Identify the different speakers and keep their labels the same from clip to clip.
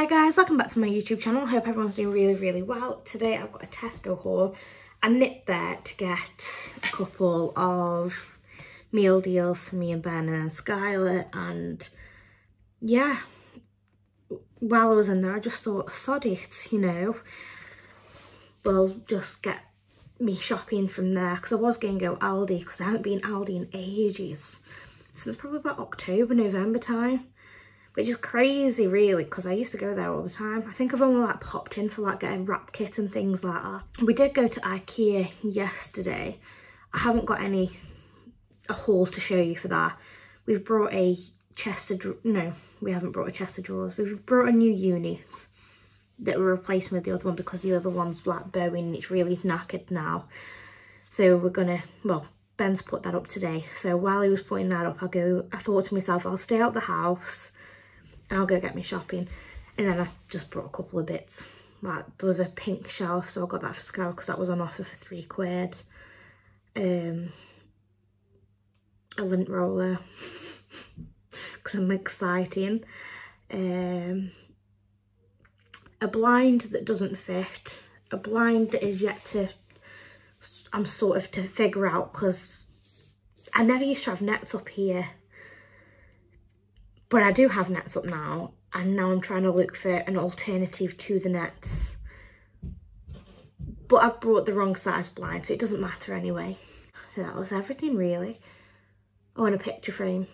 Speaker 1: Hi guys, welcome back to my YouTube channel. Hope everyone's doing really, really well. Today I've got a Tesco haul. I nipped there to get a couple of meal deals for me and Ben and Skylar and yeah, while I was in there I just thought, sod it, you know. We'll just get me shopping from there because I was going to go Aldi because I haven't been Aldi in ages. Since probably about October, November time which is crazy really because I used to go there all the time. I think I've only like popped in for like getting wrap kit and things like that. We did go to Ikea yesterday. I haven't got any a haul to show you for that. We've brought a chest of, no, we haven't brought a chest of drawers. We've brought a new unit that we're replacing with the other one because the other one's black bowing and it's really knackered now. So we're gonna, well, Ben's put that up today. So while he was putting that up, I go, I thought to myself, I'll stay out the house I'll go get me shopping. And then I just brought a couple of bits. Like there was a pink shelf, so I got that for Scal because that was on offer for three quid. Um, a lint roller because I'm exciting. Um, a blind that doesn't fit. A blind that is yet to, I'm sort of to figure out because I never used to have nets up here but I do have nets up now and now I'm trying to look for an alternative to the nets. But I've brought the wrong size blind so it doesn't matter anyway. So that was everything really. Oh and a picture frame.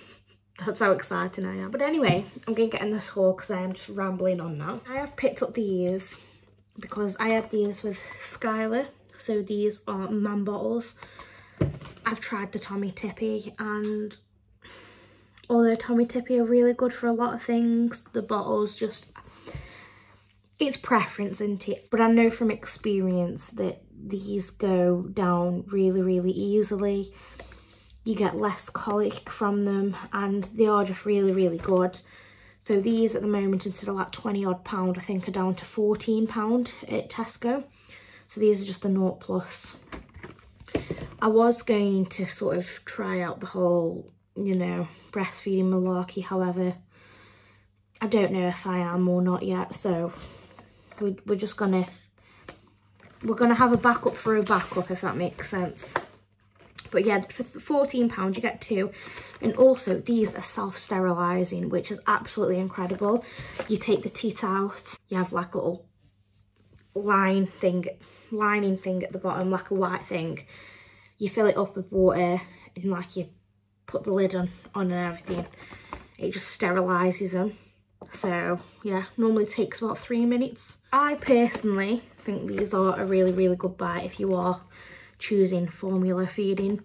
Speaker 1: That's how exciting I am. But anyway, I'm going to get in this haul because I am just rambling on now. I have picked up these because I had these with Skylar. So these are MAM bottles. I've tried the Tommee Tippee and although Tommee Tippee are really good for a lot of things, the bottles just, it's preference, isn't it? But I know from experience that these go down really, really easily. You get less colic from them and they are just really, really good. So these at the moment, instead of like 20 odd pound, I think are down to 14 pound at Tesco. So these are just the naught plus. I was going to sort of try out the whole you know, breastfeeding malarkey. However, I don't know if I am or not yet. So we, we're just going to, we're going to have a backup for a backup, if that makes sense. But yeah, for £14 you get two. And also these are self-sterilising, which is absolutely incredible. You take the teat out, you have like a little line thing, lining thing at the bottom, like a white thing. You fill it up with water and like you put the lid on, on and everything. It just sterilises them. So yeah, normally takes about three minutes. I personally think these are a really, really good buy if you are choosing formula feeding.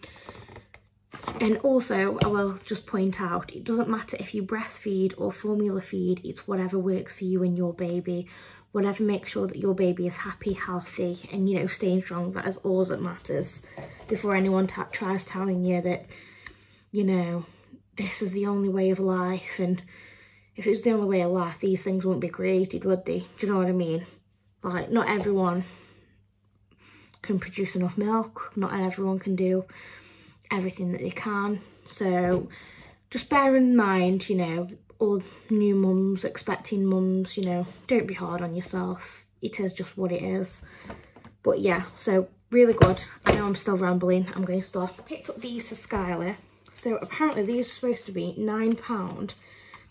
Speaker 1: And also, I will just point out, it doesn't matter if you breastfeed or formula feed, it's whatever works for you and your baby. Whatever makes sure that your baby is happy, healthy, and, you know, staying strong. That is all that matters. Before anyone tries telling you that you know, this is the only way of life and if it was the only way of life, these things wouldn't be created, would they? Do you know what I mean? Like, not everyone can produce enough milk. Not everyone can do everything that they can. So just bear in mind, you know, all new mums, expecting mums, you know, don't be hard on yourself. It is just what it is. But yeah, so really good. I know I'm still rambling. I'm going to stop. I picked up these for Skylar. So apparently these were supposed to be £9.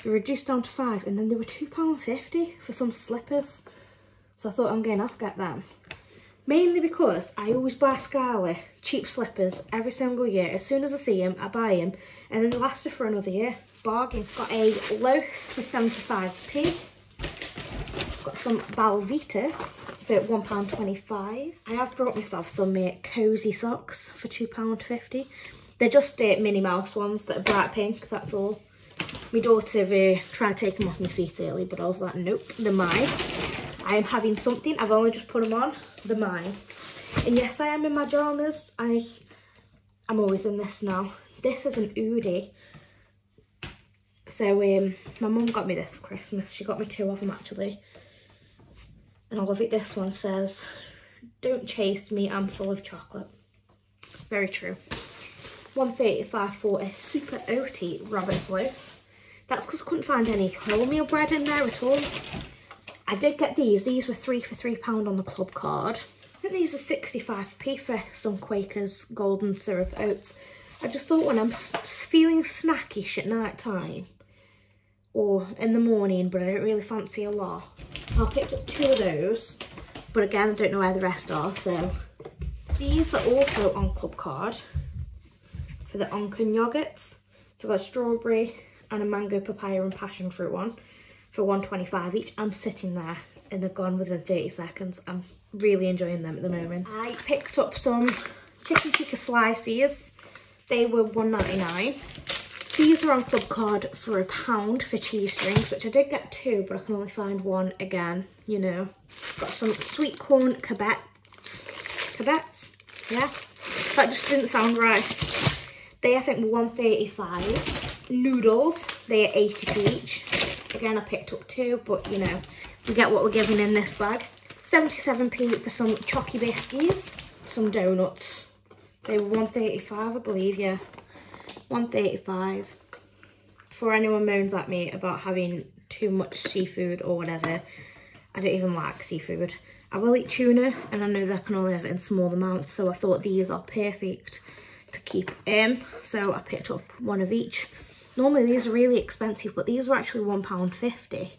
Speaker 1: They reduced down to 5 and then they were £2.50 for some slippers. So I thought I'm going to get them. Mainly because I always buy Scarlet cheap slippers every single year. As soon as I see them, I buy them. And then they last for another year. Bargain. Got a loaf for 75p. Got some Belvita for £1.25. I have brought myself some uh, cosy socks for £2.50. They're just uh, Minnie Mouse ones that are bright pink, that's all. My daughter uh, tried to take them off my feet early, but I was like, nope, they're mine. I am having something, I've only just put them on, they're mine. And yes, I am in my joggers. I, I'm always in this now. This is an Oodie. So um, my mum got me this Christmas. She got me two of them actually. And I love it. This one says, don't chase me, I'm full of chocolate. Very true. 135 for a super oaty rabbit loaf. That's because I couldn't find any wholemeal bread in there at all. I did get these. These were three for £3 on the club card. I think these are 65p for some Quakers golden syrup oats. I just thought when I'm feeling snackish at night time or in the morning, but I don't really fancy a lot, I picked up two of those. But again, I don't know where the rest are, so these are also on club card for the Onken yogurts. So I've got strawberry and a mango, papaya and passion fruit one for 125 each. I'm sitting there and they're gone within 30 seconds. I'm really enjoying them at the moment. I picked up some chicken tikka slices. They were 1.99. These are on club card for a pound for cheese strings, which I did get two, but I can only find one again, you know. Got some sweet corn cabettes. Cabettes? Yeah? That just didn't sound right. They, I think, were 135. Noodles, they are 80 each. Again, I picked up two, but, you know, we get what we're given in this bag. 77p for some chalky biscuits, some donuts. They were 135, I believe, yeah. 135. For anyone moans at me about having too much seafood or whatever, I don't even like seafood. I will eat tuna and I know that I can only have it in small amounts so I thought these are perfect to keep in. So I picked up one of each. Normally these are really expensive but these were actually £1.50.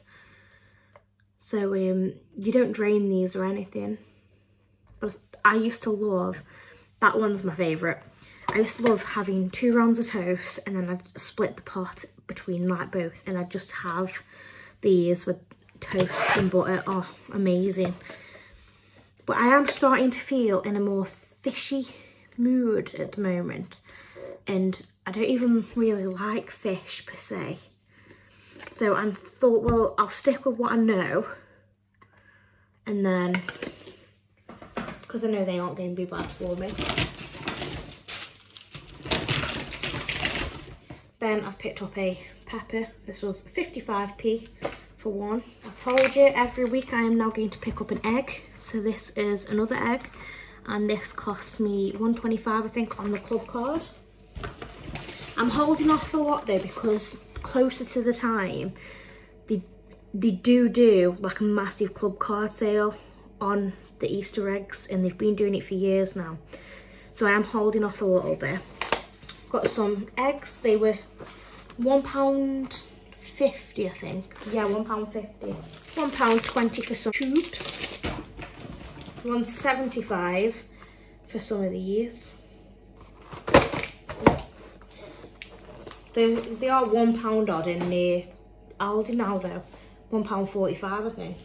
Speaker 1: So um, you don't drain these or anything. But I used to love, that one's my favourite. I used to love having two rounds of toast and then I'd split the pot between like both and I'd just have these with toast and butter. Oh, amazing. But I am starting to feel in a more fishy mood at the moment and I don't even really like fish per se. So I thought, well, I'll stick with what I know and then, because I know they aren't going to be bad for me. Then I've picked up a pepper. This was 55p for one. I told you every week I am now going to pick up an egg. So this is another egg and this cost me 125 I think on the club card. I'm holding off a lot though because closer to the time they, they do do like a massive club card sale on the Easter eggs and they've been doing it for years now. So I am holding off a little bit got some eggs. They were one pound fifty, I think. Yeah, one pound fifty. One pound twenty for some tubes. One seventy-five for some of these. They they are one pound odd in the Aldi now though. One pound forty-five, I think.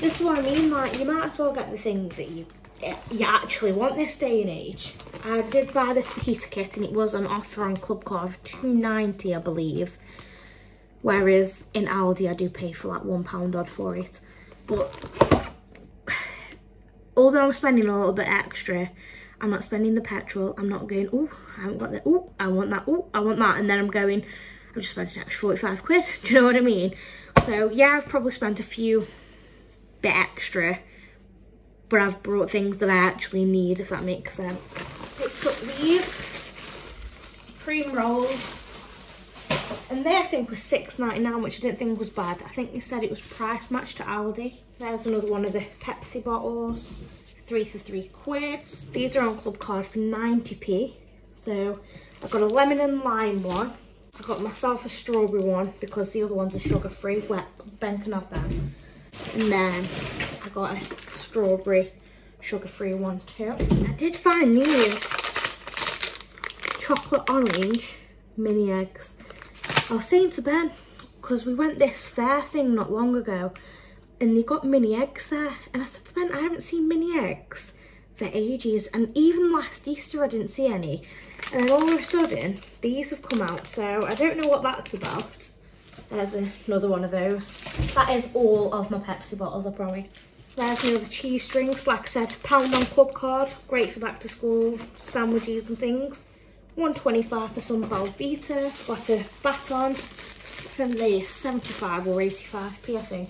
Speaker 1: This is what I mean. Like you might as well get the things that you you actually want this day and age. I did buy this fajita kit and it was on offer on Club for two ninety, I believe. Whereas in Aldi I do pay for like one pound odd for it. But although I'm spending a little bit extra, I'm not spending the petrol. I'm not going, oh, I haven't got that. Oh, I want that. Oh, I want that. And then I'm going, I've just spent an extra 45 quid. Do you know what I mean? So yeah, I've probably spent a few bit extra but I've brought things that I actually need, if that makes sense. Picked up these Supreme rolls, and they I think were six ninety nine, which I didn't think was bad. I think they said it was price matched to Aldi. There's another one of the Pepsi bottles, three for three quid. These are on club card for 90p. So I've got a lemon and lime one. I got myself a strawberry one because the other ones are sugar free. Well, Ben can have them. And then I got a strawberry sugar-free one too. I did find these chocolate orange mini eggs. I was saying to Ben, because we went this fair thing not long ago, and they got mini eggs there. And I said to Ben, I haven't seen mini eggs for ages. And even last Easter, I didn't see any. And then all of a sudden, these have come out. So I don't know what that's about. There's another one of those. That is all of my Pepsi bottles, I promise. There's another cheese strings, like I said, pound on club card. Great for back to school sandwiches and things. 125 for some Belvita. Got a baton. From the 75 or 85p, I think.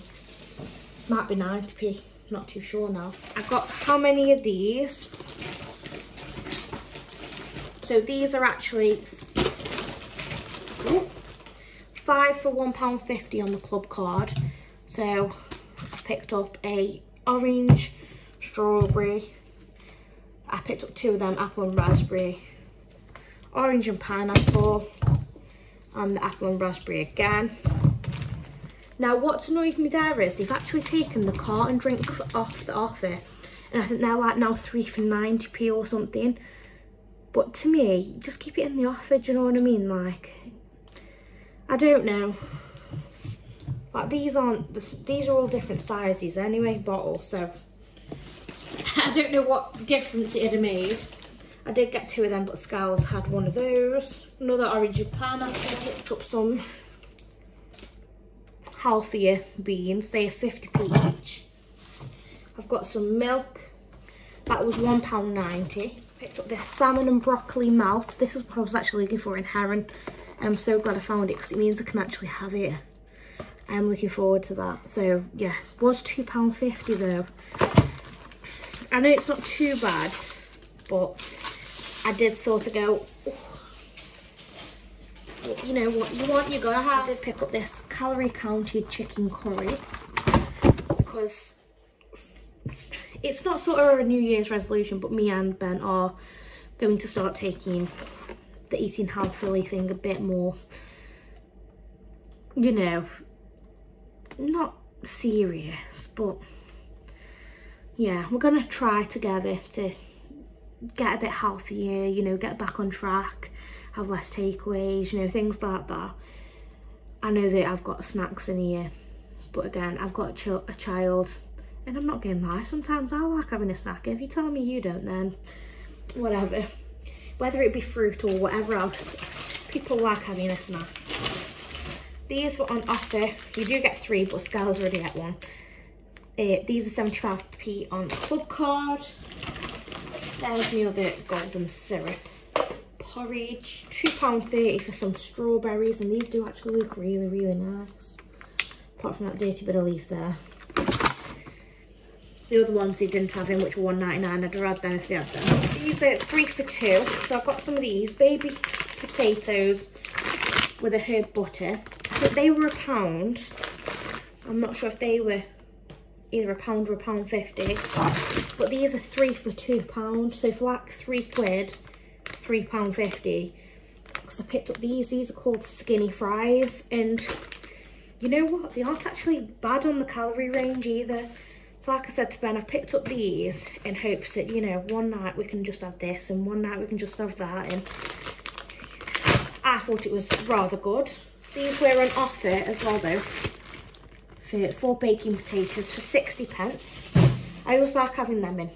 Speaker 1: Might be 90p, not too sure now. I've got how many of these? So these are actually five for £1.50 on the club card. So I picked up a orange, strawberry. I picked up two of them, apple and raspberry. Orange and pineapple. And the apple and raspberry again. Now what's annoyed me there is they've actually taken the carton drinks off the offer. And I think they're like now three for 90p or something. But to me, just keep it in the offer, do you know what I mean? Like, I don't know. Like these aren't, these are all different sizes anyway, bottles, so. I don't know what difference it had made. I did get two of them, but Skyles had one of those. Another orange and pineapple, picked up some healthier beans. They are 50p each. I've got some milk. That was £1.90. Picked up this salmon and broccoli melt. This is what I was actually looking for in Heron. And I'm so glad I found it because it means I can actually have it. I'm looking forward to that. So yeah, was £2.50 though. I know it's not too bad, but I did sort of go, you know what you want, you gotta have. Did pick up this calorie counted chicken curry because it's not sort of a New Year's resolution, but me and Ben are going to start taking the eating healthily thing a bit more, you know, not serious, but yeah, we're going to try together to get a bit healthier, you know, get back on track, have less takeaways, you know, things like that. I know that I've got snacks in here, but again, I've got a, ch a child and I'm not gonna lie, sometimes I like having a snack. If you tell me you don't, then whatever. Whether it be fruit or whatever else, people like having a snack. These were on offer. You do get three, but Sky's already get one. Uh, these are 75p on club card. There's the other golden syrup. Porridge. £2.30 for some strawberries. And these do actually look really, really nice. Apart from that dirty bit of leaf there. The other ones they didn't have in, which were one ninety nine. I'd rather them if they had them. These are three for two. So I've got some of these baby potatoes with a herb butter. But they were a pound. I'm not sure if they were either a pound or a pound fifty. But these are three for two pounds. So for like three quid, three pound fifty. Because I picked up these. These are called skinny fries. And you know what? They aren't actually bad on the calorie range either. So like I said to Ben, I've picked up these in hopes that, you know, one night we can just have this and one night we can just have that. And I thought it was rather good. These were on offer as well though. For four baking potatoes for 60 pence. I always like having them in.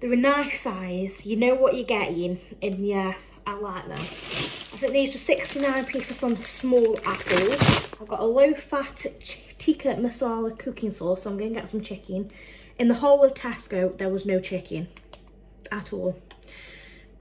Speaker 1: They're a nice size. You know what you're getting. And yeah, I like them. I think these were 69p for some small apples. I've got a low fat tikka masala cooking sauce. So I'm going to get some chicken. In the whole of Tesco, there was no chicken at all.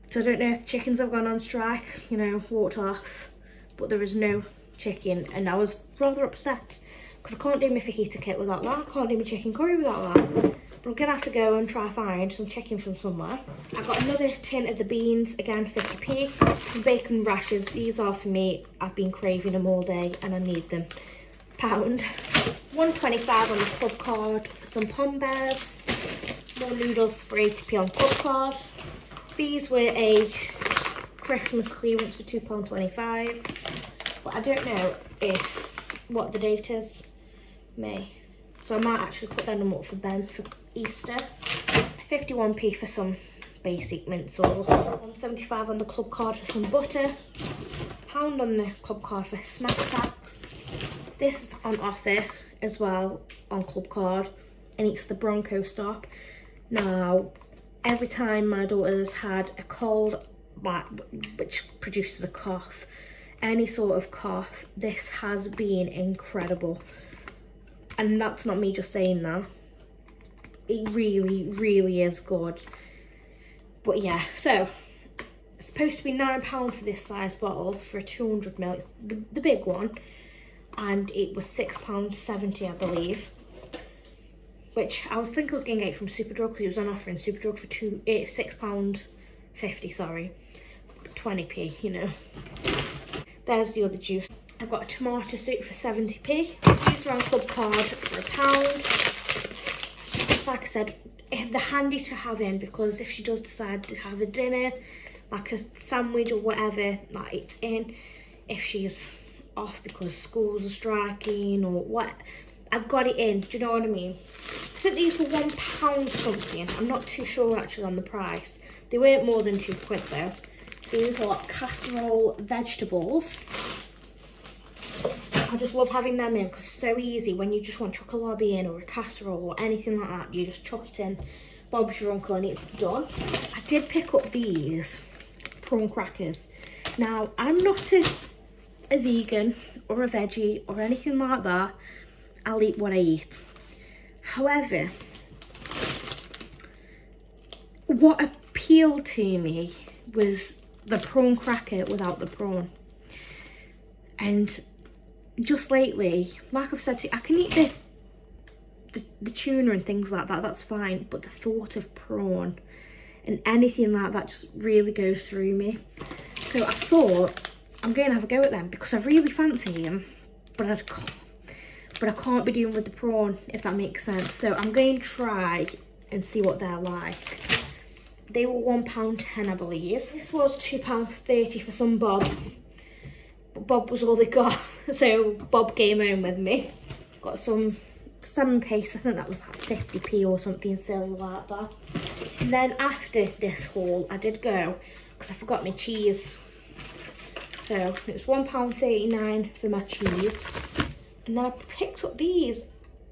Speaker 1: So I don't know if the chickens have gone on strike, you know, walked off. But there was no chicken. And I was rather upset. Because I can't do my fajita kit without that. I can't do my chicken curry without that. But I'm going to have to go and try find some chicken from somewhere. I've got another tin of the beans, again 50p. Some bacon rashers. These are for me. I've been craving them all day and I need them pound. 125 on the club card for some pom bears. More noodles for 80p on club card. These were a Christmas clearance for £2.25. But I don't know if what the date is. May. So I might actually put them up for Ben for Easter. 51p for some basic mint sauce. 175 on the club card for some butter. Pound on the club card for snack packs. This is on offer as well on Club Card and it's the Bronchostop. Now, every time my daughter's had a cold, which produces a cough, any sort of cough, this has been incredible. And that's not me just saying that. It really, really is good. But yeah, so it's supposed to be £9 for this size bottle for a 200ml, the, the big one and it was £6.70 I believe which I was thinking I was going to get from Superdrug because it was on offer in Superdrug for two, eh, £6.50 sorry 20p you know there's the other juice. I've got a tomato soup for 70p. Use around club card for a pound. Like I said, eh, they're handy to have in because if she does decide to have a dinner, like a sandwich or whatever, like it's in. If she's off because schools are striking or what, I've got it in. Do you know what I mean? I think these were one pound something. I'm not too sure actually on the price. They weren't more than two quid though. These are like casserole vegetables. I just love having them in because it's so easy when you just want chocolate in or a casserole or anything like that. You just chuck it in, Bob's your uncle and it's done. I did pick up these prawn crackers. Now, I'm not a, a vegan or a veggie or anything like that. I'll eat what I eat. However, what appealed to me was the prawn cracker without the prawn. And just lately, like I've said to you, I can eat the, the, the tuna and things like that, that's fine. But the thought of prawn and anything like that just really goes through me. So I thought I'm going to have a go at them because I really fancy them, but I can't, but I can't be doing with the prawn, if that makes sense. So I'm going to try and see what they're like. They were £1.10, I believe. This was £2.30 for some Bob. But Bob was all they got. So Bob came home with me. Got some salmon paste. I think that was like 50p or something silly like that. And then after this haul, I did go because I forgot my cheese. So it was £1.39 for my cheese. And then I picked up these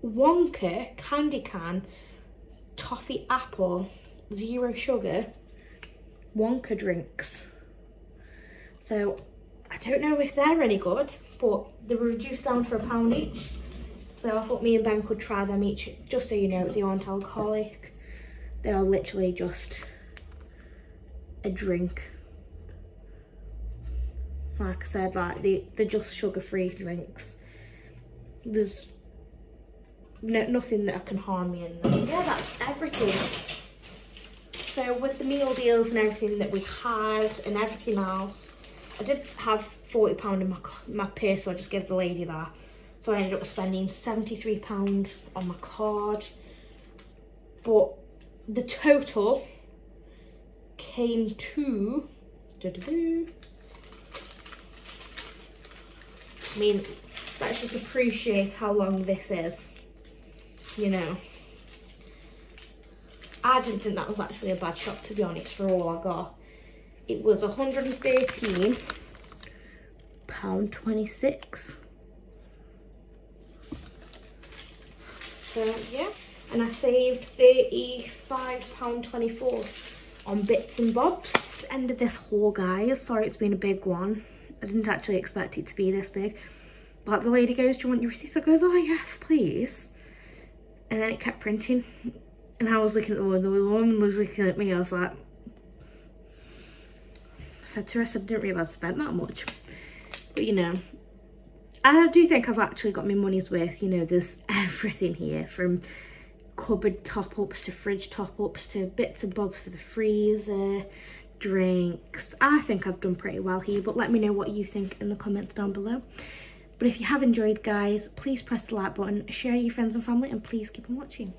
Speaker 1: Wonka candy can toffee apple zero sugar Wonka drinks. So I don't know if they're any good, but they were reduced down for a pound each. So I thought me and Ben could try them each, just so you know, they aren't alcoholic. They are literally just a drink. Like I said, like they, they're just sugar-free drinks. There's no, nothing that can harm me in them. Yeah, that's everything. So with the meal deals and everything that we had and everything else, I did have £40 in my, my purse, so I just gave the lady that. So I ended up spending £73 on my card. But the total came to... I mean, let's just appreciate how long this is, you know. I didn't think that was actually a bad shop, to be honest, for all I got. It was 113 pound 26 so yeah and I saved 35 pound 24 on bits and bobs. End of this haul guys. Sorry it's been a big one. I didn't actually expect it to be this big. But the lady goes do you want your receipts? I goes oh yes please. And then it kept printing. And I was looking at the woman the woman was looking at me. I was like said to her I said I didn't realise I spent that much but you know, I do think I've actually got my money's worth. You know, there's everything here from cupboard top-ups to fridge top-ups to bits and bobs for the freezer, drinks. I think I've done pretty well here, but let me know what you think in the comments down below. But if you have enjoyed, guys, please press the like button, share your friends and family, and please keep on watching.